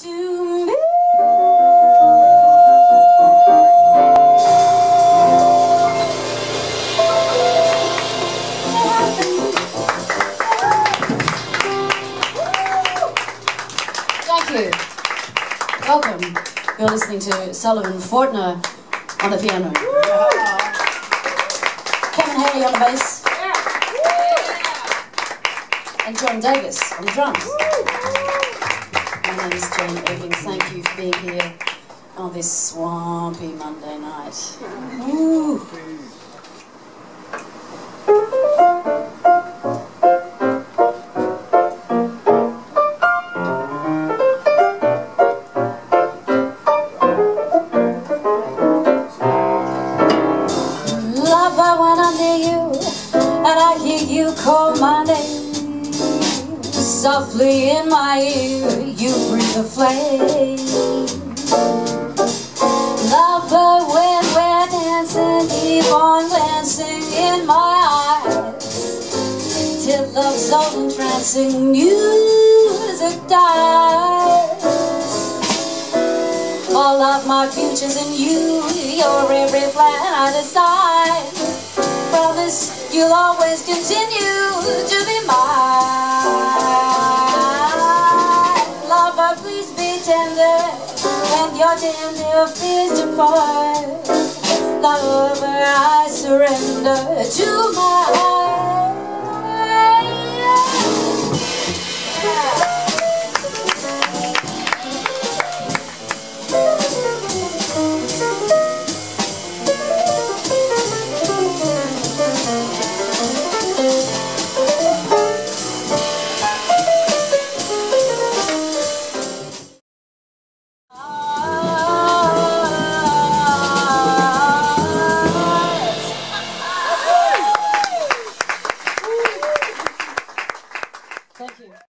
Welcome. You're listening to Sullivan Fortner on the piano. Kevin Haley on the bass. And John Davis on the drums. My name is Jane Irving. Thank you for being here on this swampy Monday night. Woo. Softly in my ear you breathe a flame. Lover, when we're dancing, keep on glancing in my eyes till love's all entrancing music dies. All of my future's in you, you're every plan I design. Promise you'll always continue to be mine. When your tender fears depart. Lover, I surrender to my heart.